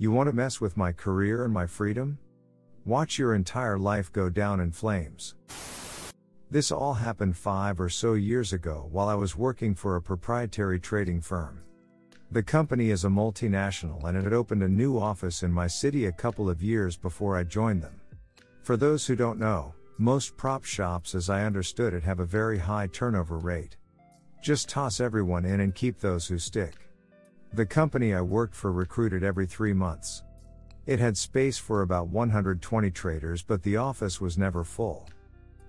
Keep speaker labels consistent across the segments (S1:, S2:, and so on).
S1: You want to mess with my career and my freedom? Watch your entire life go down in flames. This all happened five or so years ago while I was working for a proprietary trading firm. The company is a multinational and it had opened a new office in my city a couple of years before I joined them. For those who don't know, most prop shops, as I understood it, have a very high turnover rate. Just toss everyone in and keep those who stick. The company I worked for recruited every three months. It had space for about 120 traders, but the office was never full.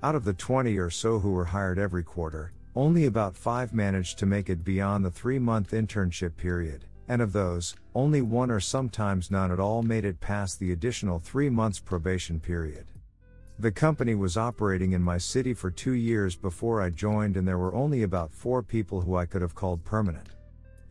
S1: Out of the 20 or so who were hired every quarter, only about five managed to make it beyond the three month internship period, and of those, only one or sometimes none at all made it past the additional three months probation period. The company was operating in my city for two years before I joined, and there were only about four people who I could have called permanent.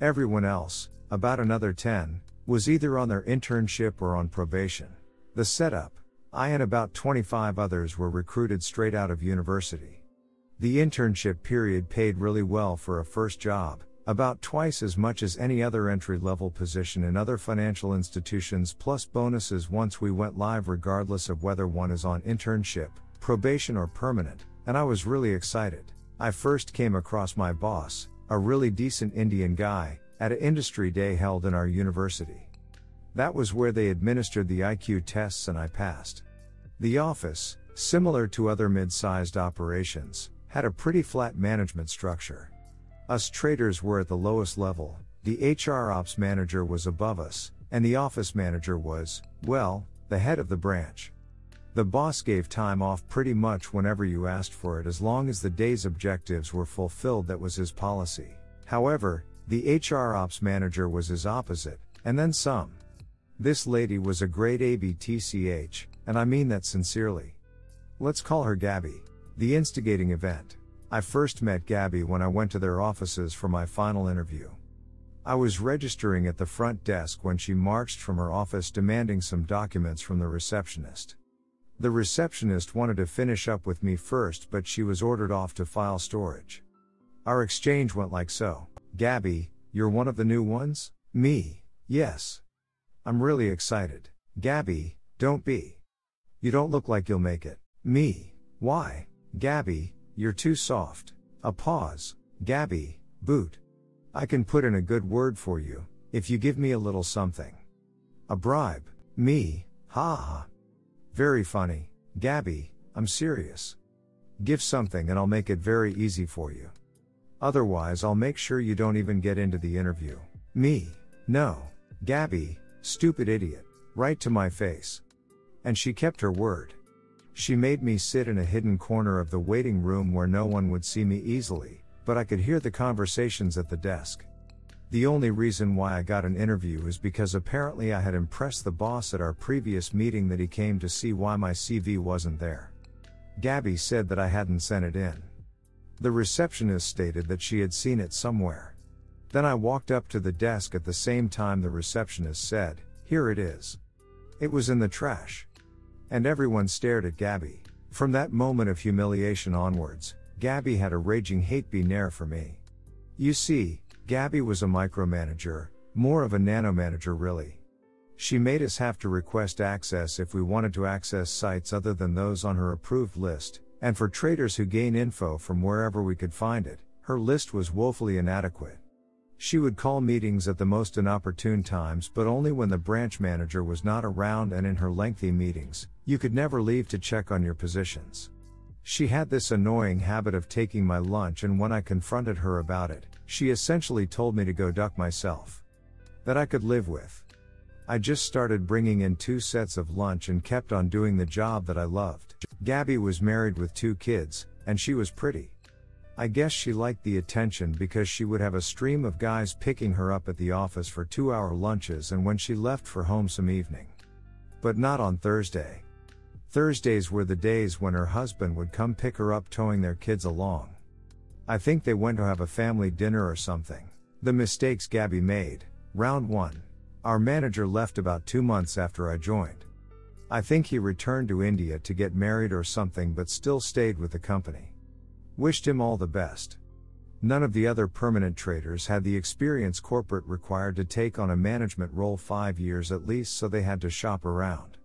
S1: Everyone else, about another 10, was either on their internship or on probation. The setup I and about 25 others were recruited straight out of university. The internship period paid really well for a first job, about twice as much as any other entry level position in other financial institutions, plus bonuses once we went live, regardless of whether one is on internship, probation, or permanent, and I was really excited. I first came across my boss, a really decent Indian guy, at an industry day held in our university. That was where they administered the IQ tests and I passed. The office, similar to other mid sized operations, had a pretty flat management structure. Us traders were at the lowest level, the HR ops manager was above us, and the office manager was, well, the head of the branch. The boss gave time off pretty much whenever you asked for it as long as the day's objectives were fulfilled, that was his policy. However, the HR ops manager was his opposite, and then some. This lady was a great ABTCH, and I mean that sincerely. Let's call her Gabby. The instigating event. I first met Gabby when I went to their offices for my final interview. I was registering at the front desk when she marched from her office demanding some documents from the receptionist. The receptionist wanted to finish up with me first, but she was ordered off to file storage. Our exchange went like so Gabby, you're one of the new ones? Me, yes. I'm really excited. Gabby, don't be. You don't look like you'll make it. Me, why? Gabby, you're too soft. A pause. Gabby, boot. I can put in a good word for you, if you give me a little something. A bribe. Me, ha ha. Very funny. Gabby, I'm serious. Give something and I'll make it very easy for you. Otherwise, I'll make sure you don't even get into the interview. Me, no. Gabby, stupid idiot. Right to my face. And she kept her word. She made me sit in a hidden corner of the waiting room where no one would see me easily, but I could hear the conversations at the desk. The only reason why I got an interview is because apparently I had impressed the boss at our previous meeting that he came to see why my CV wasn't there. Gabby said that I hadn't sent it in. The receptionist stated that she had seen it somewhere. Then I walked up to the desk at the same time the receptionist said, Here it is. It was in the trash. And everyone stared at Gabby. From that moment of humiliation onwards, Gabby had a raging hate be nair for me. You see, Gabby was a micromanager, more of a nanomanager really. She made us have to request access if we wanted to access sites other than those on her approved list, and for traders who gain info from wherever we could find it, her list was woefully inadequate. She would call meetings at the most inopportune times, but only when the branch manager was not around, and in her lengthy meetings, you could never leave to check on your positions. She had this annoying habit of taking my lunch, and when I confronted her about it, she essentially told me to go duck myself. That I could live with. I just started bringing in two sets of lunch and kept on doing the job that I loved. Gabby was married with two kids, and she was pretty. I guess she liked the attention because she would have a stream of guys picking her up at the office for two hour lunches and when she left for home some evening. But not on Thursday. Thursdays were the days when her husband would come pick her up towing their kids along. I think they went to have a family dinner or something. The mistakes Gabby made. Round 1. Our manager left about two months after I joined. I think he returned to India to get married or something but still stayed with the company. Wished him all the best. None of the other permanent traders had the experience corporate required to take on a management role five years at least, so they had to shop around.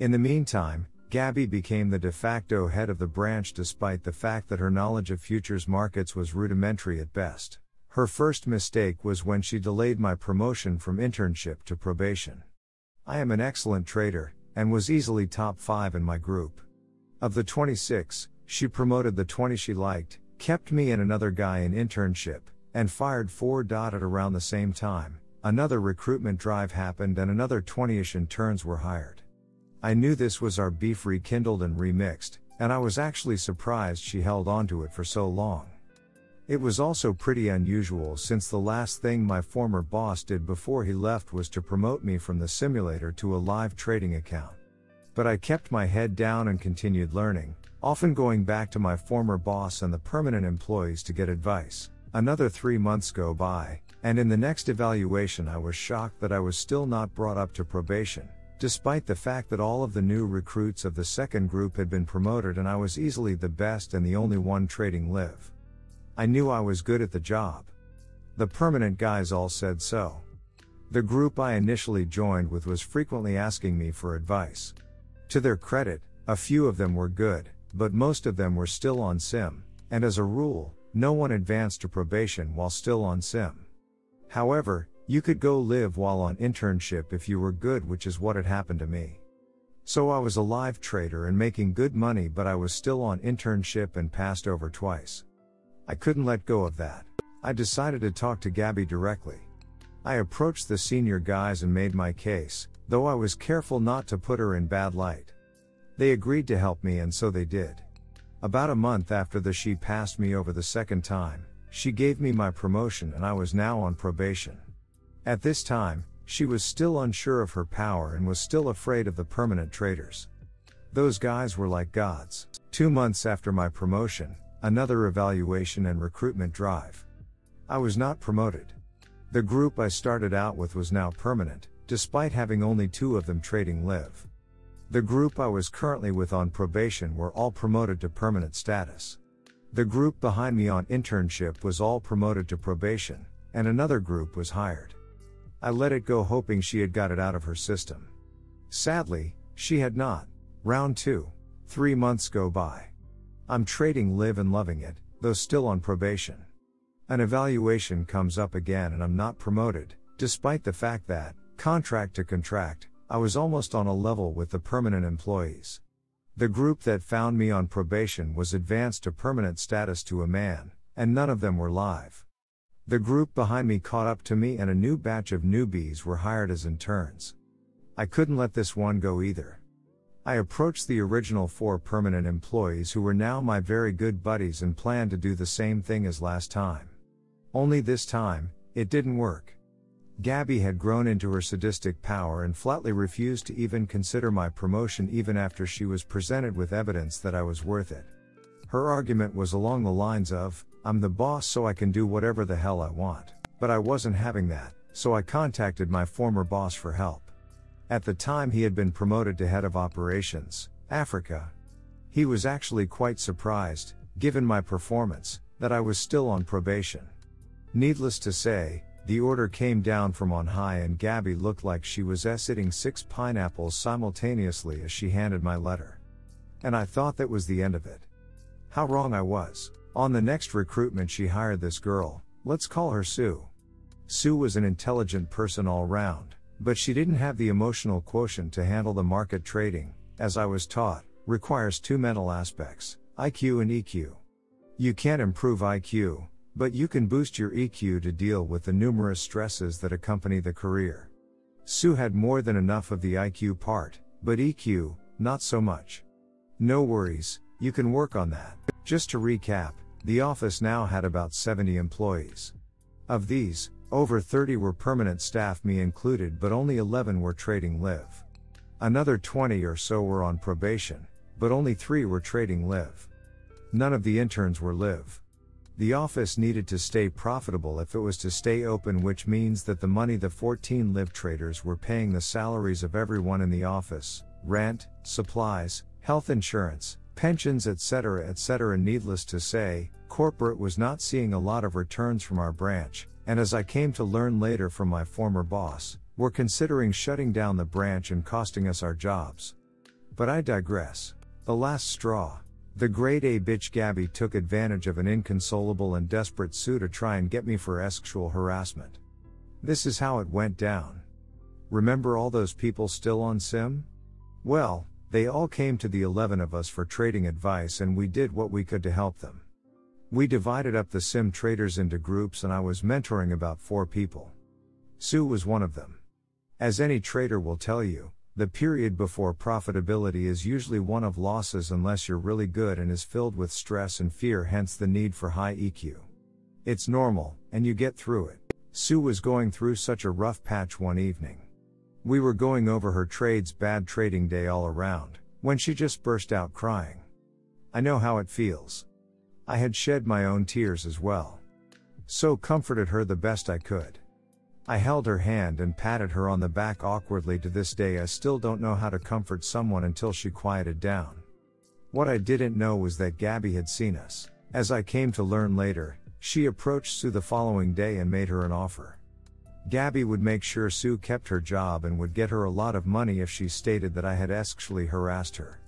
S1: In the meantime, Gabby became the de facto head of the branch despite the fact that her knowledge of futures markets was rudimentary at best. Her first mistake was when she delayed my promotion from internship to probation. I am an excellent trader, and was easily top 5 in my group. Of the 26, she promoted the 20 she liked, kept me and another guy in internship, and fired 4. At around the same time, another recruitment drive happened and another 20 ish interns were hired. I knew this was our beef rekindled and remixed, and I was actually surprised she held onto it for so long. It was also pretty unusual since the last thing my former boss did before he left was to promote me from the simulator to a live trading account. But I kept my head down and continued learning, often going back to my former boss and the permanent employees to get advice. Another three months go by, and in the next evaluation, I was shocked that I was still not brought up to probation despite the fact that all of the new recruits of the second group had been promoted and I was easily the best and the only one trading live. I knew I was good at the job. The permanent guys all said so. The group I initially joined with was frequently asking me for advice. To their credit, a few of them were good, but most of them were still on sim, and as a rule, no one advanced to probation while still on sim. However, you could go live while on internship if you were good, which is what had happened to me. So I was a live trader and making good money, but I was still on internship and passed over twice. I couldn't let go of that. I decided to talk to Gabby directly. I approached the senior guys and made my case, though I was careful not to put her in bad light. They agreed to help me and so they did. About a month after the she passed me over the second time, she gave me my promotion and I was now on probation. At this time, she was still unsure of her power and was still afraid of the permanent traders. Those guys were like gods. Two months after my promotion, another evaluation and recruitment drive. I was not promoted. The group I started out with was now permanent, despite having only two of them trading live. The group I was currently with on probation were all promoted to permanent status. The group behind me on internship was all promoted to probation, and another group was hired. I let it go hoping she had got it out of her system. Sadly, she had not. Round 2. Three months go by. I'm trading live and loving it, though still on probation. An evaluation comes up again and I'm not promoted, despite the fact that, contract to contract, I was almost on a level with the permanent employees. The group that found me on probation was advanced to permanent status to a man, and none of them were live. The group behind me caught up to me and a new batch of newbies were hired as interns. I couldn't let this one go either. I approached the original four permanent employees who were now my very good buddies and planned to do the same thing as last time. Only this time, it didn't work. Gabby had grown into her sadistic power and flatly refused to even consider my promotion even after she was presented with evidence that I was worth it. Her argument was along the lines of, I'm the boss so I can do whatever the hell I want. But I wasn't having that, so I contacted my former boss for help. At the time, he had been promoted to head of operations, Africa. He was actually quite surprised, given my performance, that I was still on probation. Needless to say, the order came down from on high, and Gabby looked like she was s eating six pineapples simultaneously as she handed my letter. And I thought that was the end of it. How wrong I was. On the next recruitment, she hired this girl, let's call her Sue. Sue was an intelligent person all round, but she didn't have the emotional quotient to handle the market trading, as I was taught, requires two mental aspects IQ and EQ. You can't improve IQ, but you can boost your EQ to deal with the numerous stresses that accompany the career. Sue had more than enough of the IQ part, but EQ, not so much. No worries, you can work on that. Just to recap, the office now had about 70 employees. Of these, over 30 were permanent staff, me included, but only 11 were trading live. Another 20 or so were on probation, but only 3 were trading live. None of the interns were live. The office needed to stay profitable if it was to stay open, which means that the money the 14 live traders were paying the salaries of everyone in the office rent, supplies, health insurance, pensions, etc., etc. Needless to say, corporate was not seeing a lot of returns from our branch, and as I came to learn later from my former boss, were considering shutting down the branch and costing us our jobs. But I digress. The last straw. The grade A bitch Gabby took advantage of an inconsolable and desperate Sue to try and get me for sexual harassment. This is how it went down. Remember all those people still on Sim? Well, they all came to the 11 of us for trading advice and we did what we could to help them. We divided up the sim traders into groups and I was mentoring about four people. Sue was one of them. As any trader will tell you, the period before profitability is usually one of losses unless you're really good and is filled with stress and fear, hence the need for high EQ. It's normal, and you get through it. Sue was going through such a rough patch one evening. We were going over her trades bad trading day all around, when she just burst out crying. I know how it feels. I had shed my own tears as well. So comforted her the best I could. I held her hand and patted her on the back awkwardly. To this day, I still don't know how to comfort someone until she quieted down. What I didn't know was that Gabby had seen us. As I came to learn later, she approached Sue the following day and made her an offer. Gabby would make sure Sue kept her job and would get her a lot of money if she stated that I had sexually harassed her.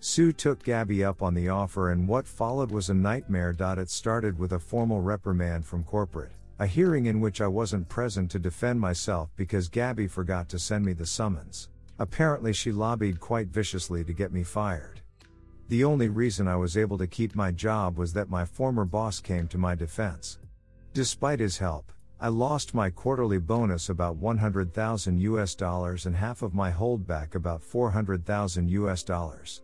S1: Sue took Gabby up on the offer, and what followed was a nightmare. It started with a formal reprimand from corporate, a hearing in which I wasn't present to defend myself because Gabby forgot to send me the summons. Apparently, she lobbied quite viciously to get me fired. The only reason I was able to keep my job was that my former boss came to my defense. Despite his help, I lost my quarterly bonus about 100,000 US dollars and half of my holdback about 400,000 US dollars.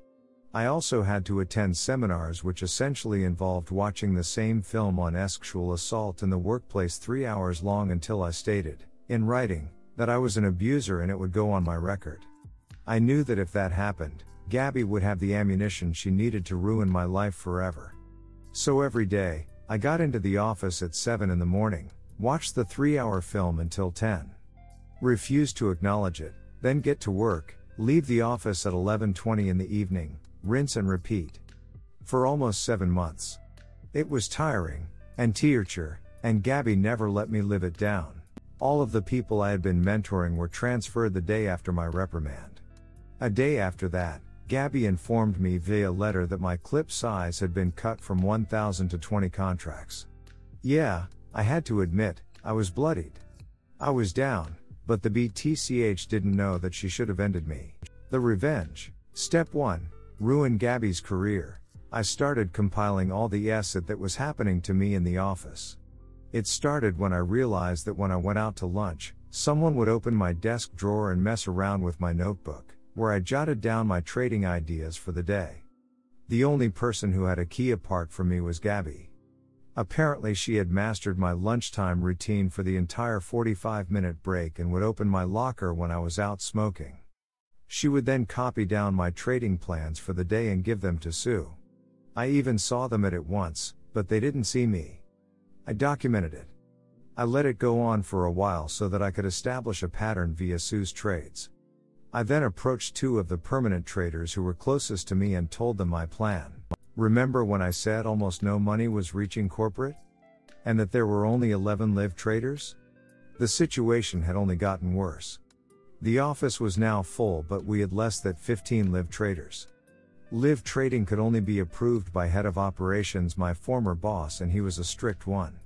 S1: I also had to attend seminars which essentially involved watching the same film on sexual assault in the workplace three hours long until I stated, in writing, that I was an abuser and it would go on my record. I knew that if that happened, Gabby would have the ammunition she needed to ruin my life forever. So every day, I got into the office at 7 in the morning, watched the three hour film until 10. Refuse to acknowledge it, then get to work, leave the office at 11:20 in the evening, rinse and repeat. For almost seven months. It was tiring, and torture, and Gabby never let me live it down. All of the people I had been mentoring were transferred the day after my reprimand. A day after that, Gabby informed me via letter that my clip size had been cut from 1,000 to 20 contracts. Yeah, I had to admit, I was bloodied. I was down, but the BTCH didn't know that she should have ended me. The revenge. Step 1 ruin Gabby's career, I started compiling all the asset that was happening to me in the office. It started when I realized that when I went out to lunch, someone would open my desk drawer and mess around with my notebook, where I jotted down my trading ideas for the day. The only person who had a key apart from me was Gabby. Apparently, she had mastered my lunchtime routine for the entire 45 minute break and would open my locker when I was out smoking. She would then copy down my trading plans for the day and give them to Sue. I even saw them at it once, but they didn't see me. I documented it. I let it go on for a while so that I could establish a pattern via Sue's trades. I then approached two of the permanent traders who were closest to me and told them my plan. Remember when I said almost no money was reaching corporate? And that there were only 11 live traders? The situation had only gotten worse. The office was now full, but we had less than 15 live traders. Live trading could only be approved by head of operations, my former boss, and he was a strict one.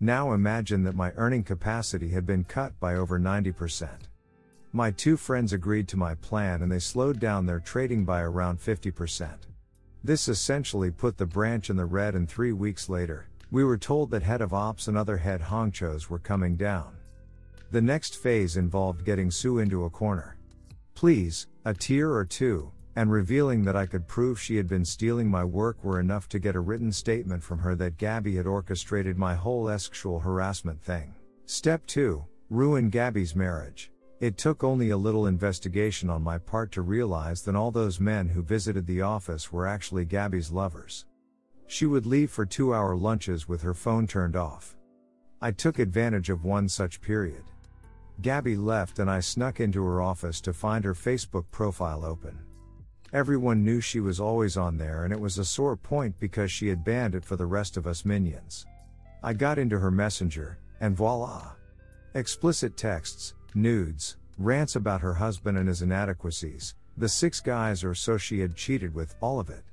S1: Now imagine that my earning capacity had been cut by over 90%. My two friends agreed to my plan and they slowed down their trading by around 50%. This essentially put the branch in the red, and three weeks later, we were told that head of ops and other head honchos were coming down. The next phase involved getting Sue into a corner. Please, a tear or two, and revealing that I could prove she had been stealing my work were enough to get a written statement from her that Gabby had orchestrated my whole sexual harassment thing. Step 2 Ruin Gabby's marriage. It took only a little investigation on my part to realize that all those men who visited the office were actually Gabby's lovers. She would leave for two hour lunches with her phone turned off. I took advantage of one such period. Gabby left and I snuck into her office to find her Facebook profile open. Everyone knew she was always on there and it was a sore point because she had banned it for the rest of us minions. I got into her messenger, and voila! Explicit texts, nudes, rants about her husband and his inadequacies, the six guys or so she had cheated with, all of it.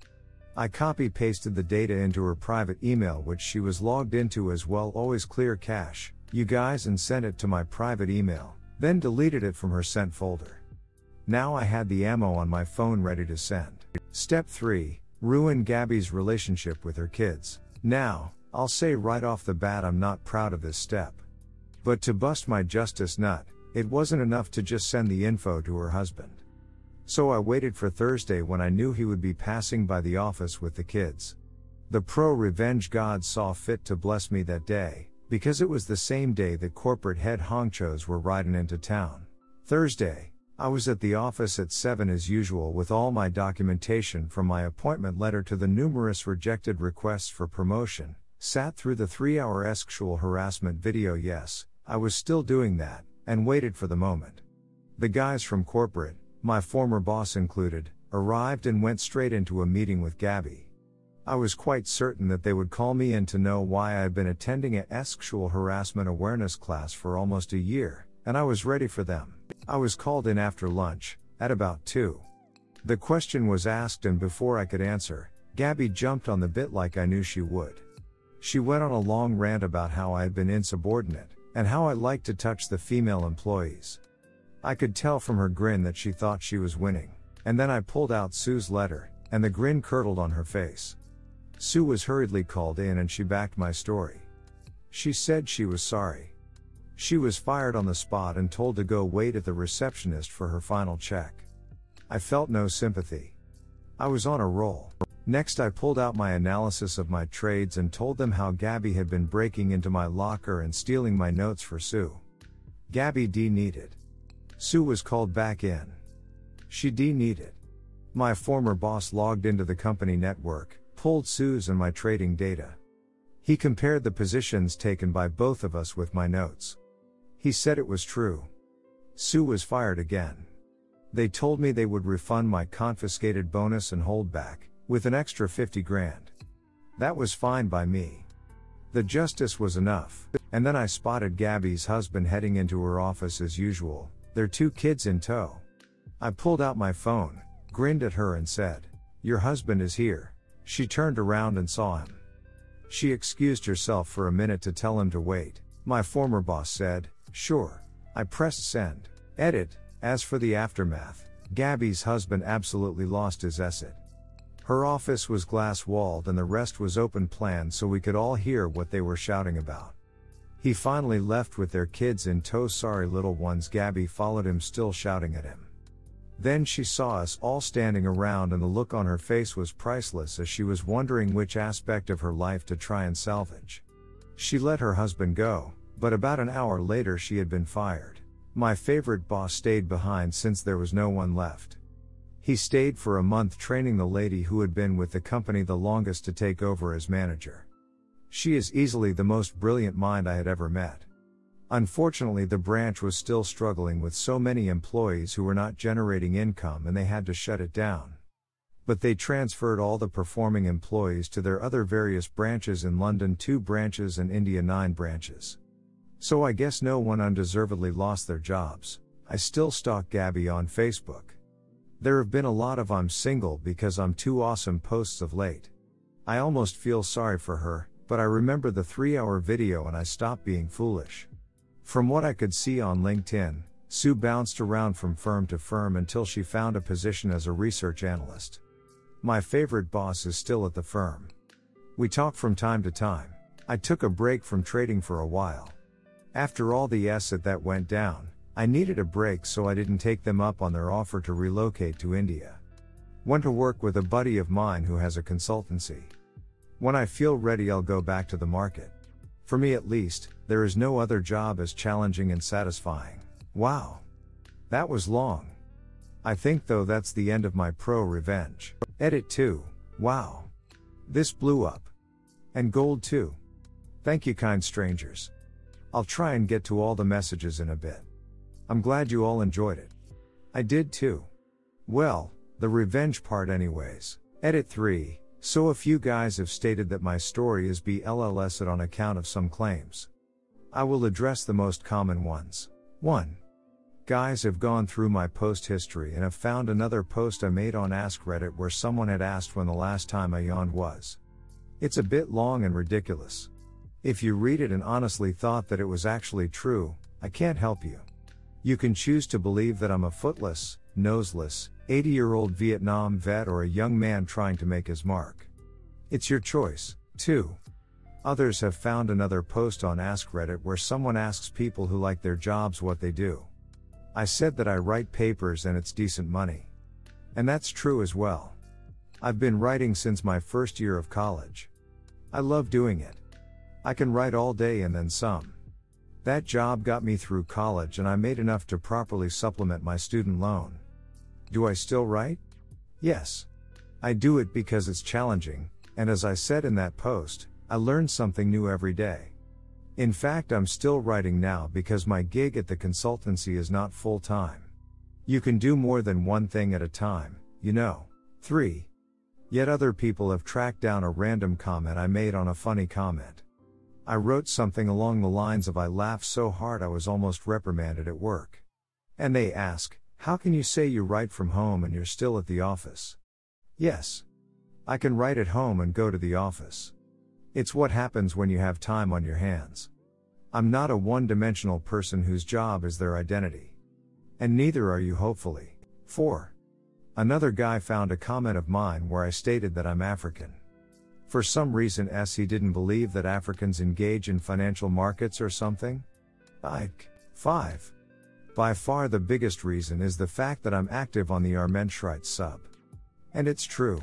S1: I copy pasted the data into her private email, which she was logged into as well, always clear cache, you guys, and sent it to my private email, then deleted it from her sent folder. Now I had the ammo on my phone ready to send. Step 3 Ruin Gabby's relationship with her kids. Now, I'll say right off the bat I'm not proud of this step. But to bust my justice nut, it wasn't enough to just send the info to her husband. So I waited for Thursday when I knew he would be passing by the office with the kids. The pro revenge god saw fit to bless me that day, because it was the same day that corporate head honchos were riding into town. Thursday, I was at the office at 7 as usual with all my documentation from my appointment letter to the numerous rejected requests for promotion, sat through the three hour sexual harassment video. Yes, I was still doing that, and waited for the moment. The guys from corporate, my former boss included, arrived and went straight into a meeting with Gabby. I was quite certain that they would call me in to know why I had been attending a sexual harassment awareness class for almost a year, and I was ready for them. I was called in after lunch, at about 2. The question was asked, and before I could answer, Gabby jumped on the bit like I knew she would. She went on a long rant about how I had been insubordinate, and how I liked to touch the female employees. I could tell from her grin that she thought she was winning. And then I pulled out Sue's letter, and the grin curdled on her face. Sue was hurriedly called in and she backed my story. She said she was sorry. She was fired on the spot and told to go wait at the receptionist for her final check. I felt no sympathy. I was on a roll. Next, I pulled out my analysis of my trades and told them how Gabby had been breaking into my locker and stealing my notes for Sue. Gabby D needed. Sue was called back in. She D needed. My former boss logged into the company network, pulled Sue's and my trading data. He compared the positions taken by both of us with my notes. He said it was true. Sue was fired again. They told me they would refund my confiscated bonus and holdback, with an extra 50 grand. That was fine by me. The justice was enough, and then I spotted Gabby's husband heading into her office as usual, their two kids in tow. I pulled out my phone, grinned at her, and said, Your husband is here. She turned around and saw him. She excused herself for a minute to tell him to wait. My former boss said, Sure. I pressed send. Edit. As for the aftermath, Gabby's husband absolutely lost his asset. Her office was glass walled and the rest was open plan so we could all hear what they were shouting about. He finally left with their kids in tow. Sorry, little ones. Gabby followed him, still shouting at him. Then she saw us all standing around, and the look on her face was priceless as she was wondering which aspect of her life to try and salvage. She let her husband go, but about an hour later she had been fired. My favorite boss stayed behind since there was no one left. He stayed for a month training the lady who had been with the company the longest to take over as manager. She is easily the most brilliant mind I had ever met. Unfortunately, the branch was still struggling with so many employees who were not generating income and they had to shut it down. But they transferred all the performing employees to their other various branches in London 2 branches and India 9 branches. So I guess no one undeservedly lost their jobs. I still stalk Gabby on Facebook. There have been a lot of I'm single because I'm too awesome posts of late. I almost feel sorry for her, but I remember the three hour video and I stopped being foolish. From what I could see on LinkedIn, Sue bounced around from firm to firm until she found a position as a research analyst. My favorite boss is still at the firm. We talk from time to time. I took a break from trading for a while. After all the asset that went down, I needed a break so I didn't take them up on their offer to relocate to India. Went to work with a buddy of mine who has a consultancy. When I feel ready, I'll go back to the market. For me at least, there is no other job as challenging and satisfying. Wow. That was long. I think though that's the end of my pro revenge. Edit 2. Wow. This blew up. And gold too. Thank you, kind strangers. I'll try and get to all the messages in a bit. I'm glad you all enjoyed it. I did too. Well, The revenge part, anyways. Edit 3. So a few guys have stated that my story is BLLS on account of some claims. I will address the most common ones. 1. Guys have gone through my post history and have found another post I made on Ask Reddit where someone had asked when the last time I yawned was. It's a bit long and ridiculous. If you read it and honestly thought that it was actually true, I can't help you. You can choose to believe that I'm a footless, noseless, 80 year old Vietnam vet or a young man trying to make his mark. It's your choice, too. Others have found another post on Ask Reddit where someone asks people who like their jobs what they do. I said that I write papers and it's decent money. And that's true as well. I've been writing since my first year of college. I love doing it. I can write all day and then some. That job got me through college and I made enough to properly supplement my student loan. Do I still write? Yes. I do it because it's challenging, and as I said in that post, I learn something new every day. In fact, I'm still writing now because my gig at the consultancy is not full time. You can do more than one thing at a time, you know. 3. Yet other people have tracked down a random comment I made on a funny comment. I wrote something along the lines of I laughed so hard I was almost reprimanded at work. And they ask, how can you say you write from home and you're still at the office? Yes. I can write at home and go to the office. It's what happens when you have time on your hands. I'm not a one dimensional person whose job is their identity. And neither are you, hopefully. 4. Another guy found a comment of mine where I stated that I'm African. For some reason, S. He didn't believe that Africans engage in financial markets or something? Ike. 5. By far the biggest reason is the fact that I'm active on the r/MensRights sub. And it's true.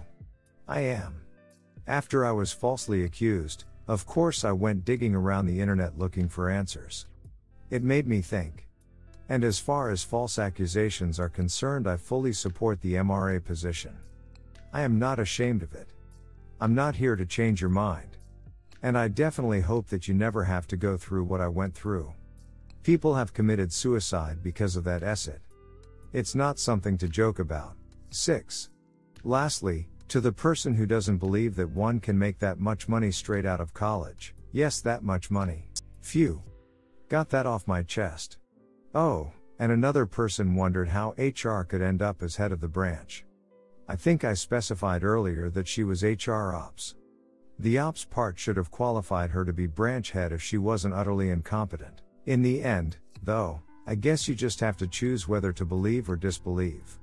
S1: I am. After I was falsely accused, of course I went digging around the internet looking for answers. It made me think. And as far as false accusations are concerned, I fully support the MRA position. I am not ashamed of it. I'm not here to change your mind. And I definitely hope that you never have to go through what I went through. People have committed suicide because of that essay. It's not something to joke about. 6. Lastly, to the person who doesn't believe that one can make that much money straight out of college, yes, that much money. Phew. Got that off my chest. Oh, and another person wondered how HR could end up as head of the branch. I think I specified earlier that she was HR ops. The ops part should have qualified her to be branch head if she wasn't utterly incompetent. In the end, though, I guess you just have to choose whether to believe or disbelieve.